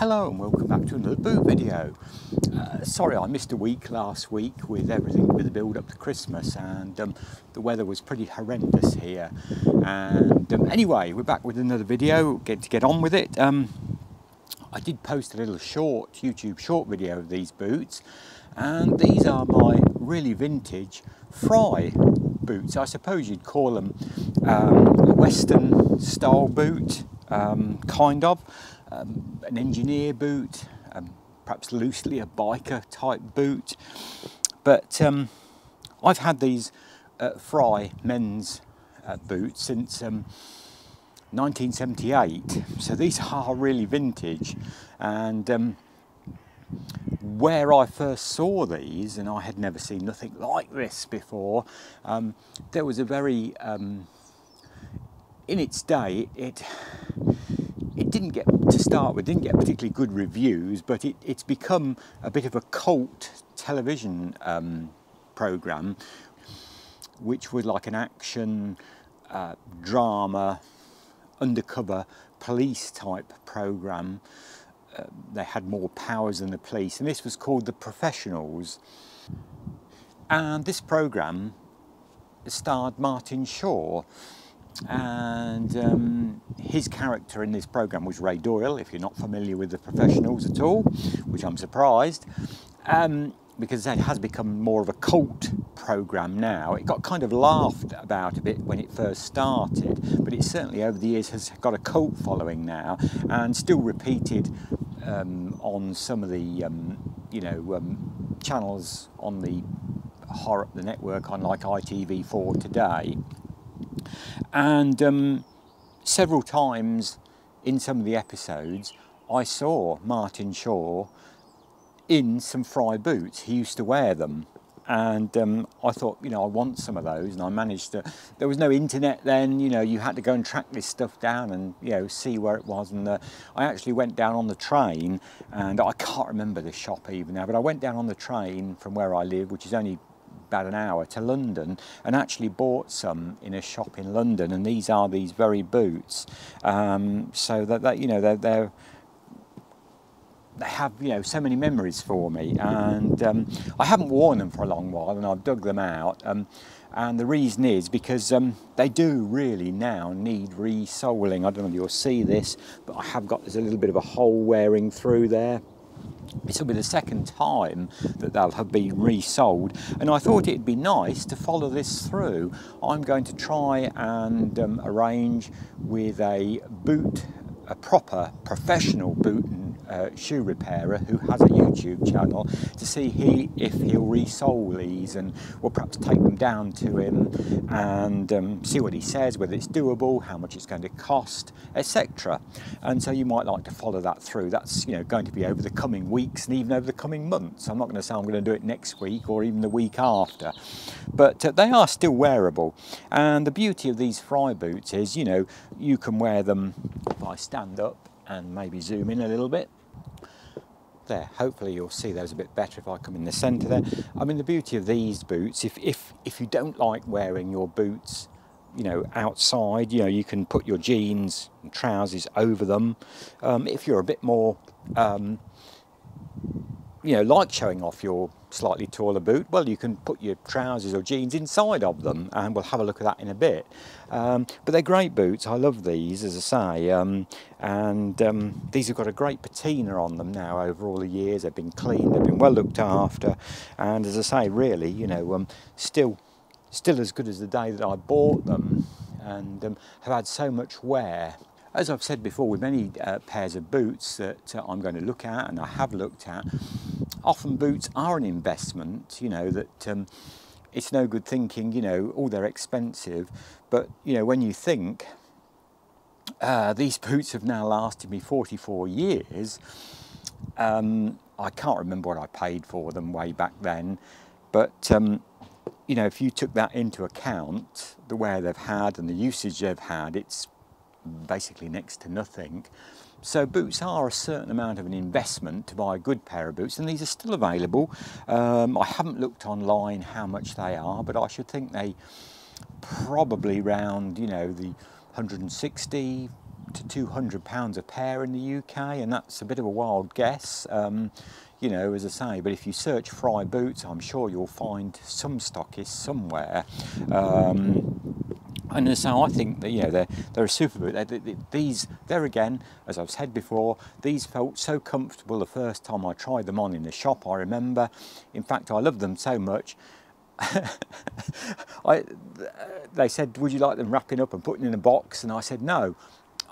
Hello and welcome back to another boot video. Uh, sorry I missed a week last week with everything with the build up to Christmas and um, the weather was pretty horrendous here and um, anyway we're back with another video get to get on with it. Um, I did post a little short YouTube short video of these boots and these are my really vintage Frye boots. I suppose you'd call them um, western style boot um, kind of um, an engineer boot, um, perhaps loosely a biker type boot. But um, I've had these uh, Frye men's uh, boots since 1978, um, so these are really vintage. And um, where I first saw these, and I had never seen nothing like this before, um, there was a very in its day, it it didn't get to start with didn't get particularly good reviews, but it, it's become a bit of a cult television um, program, which was like an action uh, drama, undercover police type program. Uh, they had more powers than the police, and this was called The Professionals. And this program starred Martin Shaw and um, his character in this program was Ray Doyle, if you're not familiar with the professionals at all, which I'm surprised, um, because it has become more of a cult program now. It got kind of laughed about a bit when it first started, but it certainly over the years has got a cult following now and still repeated um, on some of the um, you know um, channels on the horror the network on like ITV4 today and um, several times in some of the episodes, I saw Martin Shaw in some Frye boots. He used to wear them. And um, I thought, you know, I want some of those. And I managed to, there was no internet then, you know, you had to go and track this stuff down and, you know, see where it was. And uh, I actually went down on the train and I can't remember the shop even now, but I went down on the train from where I live, which is only about an hour to London and actually bought some in a shop in London and these are these very boots. Um, so that, that you know they're, they're they have you know so many memories for me. And um, I haven't worn them for a long while and I've dug them out. Um, and the reason is because um, they do really now need resoling. I don't know if you'll see this but I have got there's a little bit of a hole wearing through there this will be the second time that they'll have been resoled and I thought it'd be nice to follow this through. I'm going to try and um, arrange with a boot, a proper professional boot uh, shoe repairer who has a YouTube channel to see he if he'll resole these and we'll perhaps take them down to him and um, see what he says, whether it's doable, how much it's going to cost, etc. And so you might like to follow that through. That's you know going to be over the coming weeks and even over the coming months. I'm not going to say I'm going to do it next week or even the week after, but uh, they are still wearable. And the beauty of these Frye boots is, you know, you can wear them if I stand up and maybe zoom in a little bit there. Hopefully you'll see those a bit better if I come in the centre there. I mean the beauty of these boots, if, if, if you don't like wearing your boots you know outside you know you can put your jeans and trousers over them um, if you're a bit more um, you know, like showing off your slightly taller boot, well, you can put your trousers or jeans inside of them, and we'll have a look at that in a bit. Um, but they're great boots. I love these, as I say, um, and um, these have got a great patina on them now over all the years. They've been cleaned, they've been well looked after, and as I say, really, you know, um, still, still as good as the day that I bought them, and um, have had so much wear as I've said before, with many uh, pairs of boots that uh, I'm going to look at and I have looked at, often boots are an investment, you know, that um, it's no good thinking, you know, oh, they're expensive. But, you know, when you think uh, these boots have now lasted me 44 years, um, I can't remember what I paid for them way back then, but um, you know, if you took that into account, the wear they've had and the usage they've had, it's basically next to nothing. So boots are a certain amount of an investment to buy a good pair of boots and these are still available. Um, I haven't looked online how much they are but I should think they probably round you know the 160 up to 200 pounds a pair in the UK, and that's a bit of a wild guess. Um, you know, as I say, but if you search Frye boots, I'm sure you'll find some stockists somewhere. Um, and so I think that you know they're they're a super boot. They're, they, these there again, as I've said before, these felt so comfortable the first time I tried them on in the shop. I remember, in fact, I loved them so much. I, they said, "Would you like them wrapping up and putting in a box?" And I said, "No."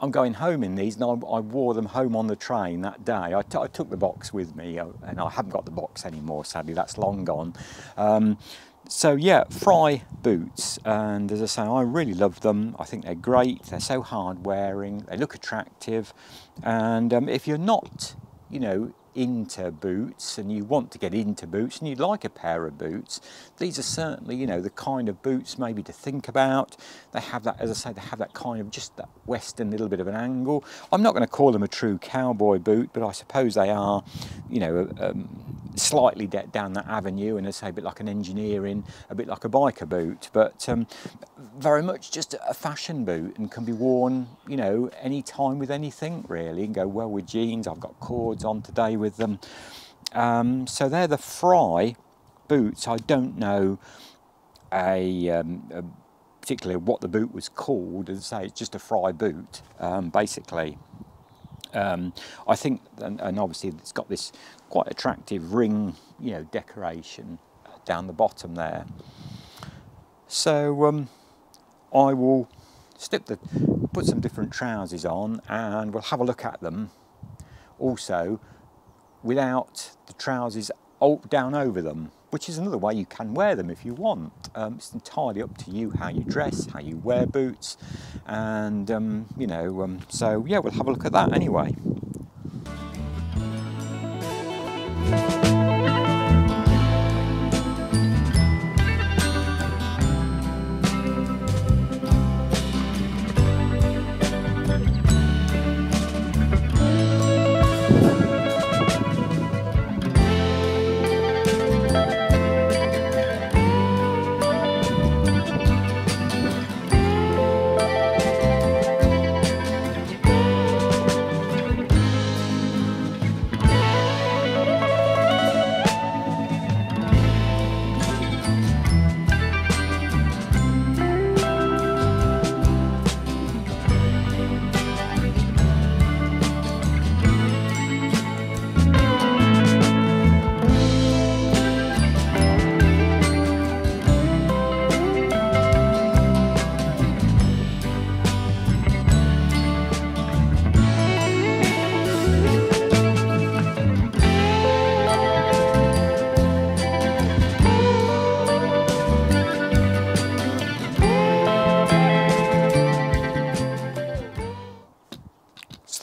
I'm going home in these, and I, I wore them home on the train that day. I, took the box with me, uh, and I haven't got the box anymore. Sadly, that's long gone. Um, so yeah, Frye boots, and as I say, I really love them. I think they're great. They're so hard wearing. They look attractive, and um, if you're not, you know, into boots and you want to get into boots and you'd like a pair of boots, these are certainly, you know, the kind of boots maybe to think about. They have that, as I say, they have that kind of just that western little bit of an angle. I'm not going to call them a true cowboy boot, but I suppose they are, you know, um, slightly down that avenue and I say, a bit like an engineering, a bit like a biker boot, but um, very much just a fashion boot and can be worn, you know, any time with anything really and go well with jeans. I've got cords on today with them. Um, so they're the Frye boots. I don't know a, um, a particularly what the boot was called. As I say, it's just a Frye boot, um, basically. Um, I think, and, and, obviously it's got this quite attractive ring, you know, decoration down the bottom there. So um, I will stick the, put some different trousers on and we'll have a look at them also without the trousers down over them, which is another way you can wear them if you want. Um, it's entirely up to you how you dress, how you wear boots, and um, you know, um, so yeah, we'll have a look at that anyway.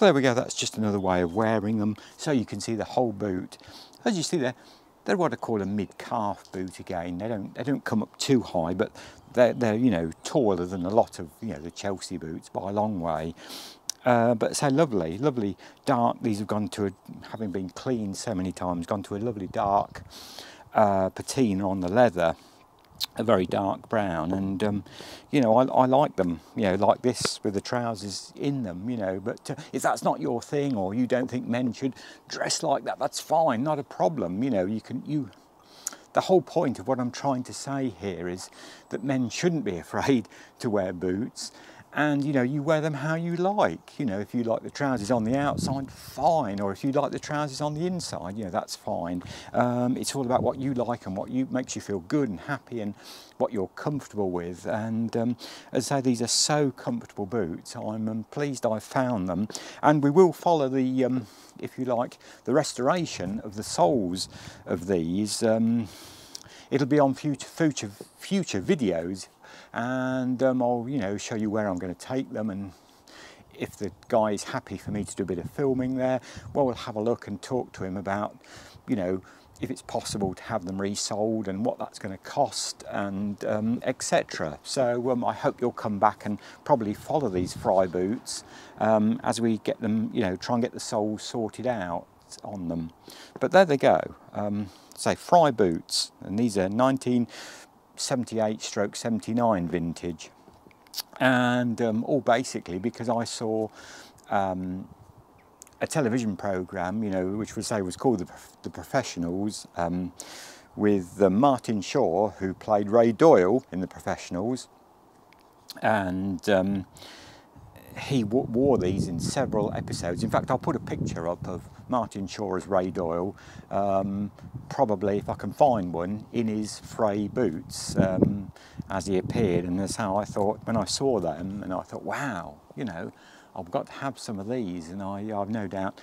There we go, that's just another way of wearing them. So you can see the whole boot. As you see there, they're what I call a mid-calf boot again. They don't, they don't come up too high, but they're, they're, you know, taller than a lot of, you know, the Chelsea boots by a long way. Uh, but so lovely, lovely dark. These have gone to a, having been cleaned so many times, gone to a lovely dark uh, patina on the leather a very dark brown. And um, you know I, I, like them you know like this with the trousers in them you know but uh, if that's not your thing or you don't think men should dress like that that's fine not a problem. You know you can you the whole point of what I'm trying to say here is that men shouldn't be afraid to wear boots and you know you wear them how you like. You know if you like the trousers on the outside fine. Or if you like the trousers on the inside you know that's fine. Um, it's all about what you like and what you makes you feel good and happy and what you're comfortable with. And um, as I say these are so comfortable boots. I'm um, pleased I found them. And we will follow the um, if you like the restoration of the soles of these. Um, it'll be on future future future videos and um, I'll you know show you where I'm going to take them and if the guy is happy for me to do a bit of filming there well we'll have a look and talk to him about you know if it's possible to have them resoled and what that's going to cost and um, etc. So um, I hope you'll come back and probably follow these Frye boots um, as we get them, you know, try and get the soles sorted out on them. But there they go. Um, say Frye boots, and these are 19. 78 stroke 79 vintage. and um, all basically because I saw um, a television program, you know, which was say was called the, the Professionals, um, with uh, Martin Shaw, who played Ray Doyle in the Professionals, and um, he wore these in several episodes. In fact, I'll put a picture up of Martin Shaw as Ray Doyle, um, probably if I can find one, in his Frye boots um, as he appeared. And that's how I thought when I saw them, and I thought, wow, you know, I've got to have some of these. And I, I've no doubt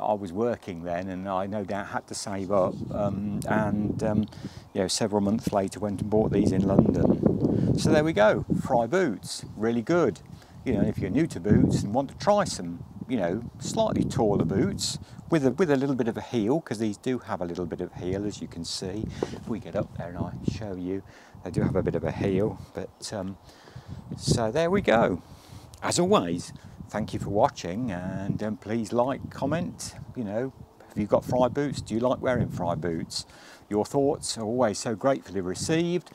I was working then, and I no doubt had to save up. Um, and um, you know, several months later, went and bought these in London. So there we go, Frye boots, really good you know, if you're new to boots and want to try some, you know, slightly taller boots with a, with a little bit of a heel, because these do have a little bit of heel, as you can see. If we get up there and I show you, they do have a bit of a heel. But um, so there we go. As always, thank you for watching, and um, please like, comment. You know, have you got Frye boots? Do you like wearing Frye boots? Your thoughts are always so gratefully received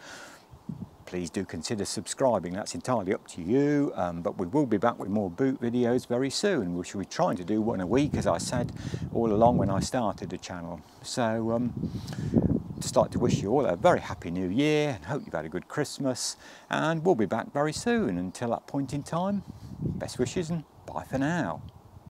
please do consider subscribing. That's entirely up to you, um, but we will be back with more boot videos very soon. We should be trying to do one a week, as I said all along when I started the channel. So, um, just like to wish you all a very happy new year and hope you've had a good Christmas. And we'll be back very soon. Until that point in time, best wishes and bye for now.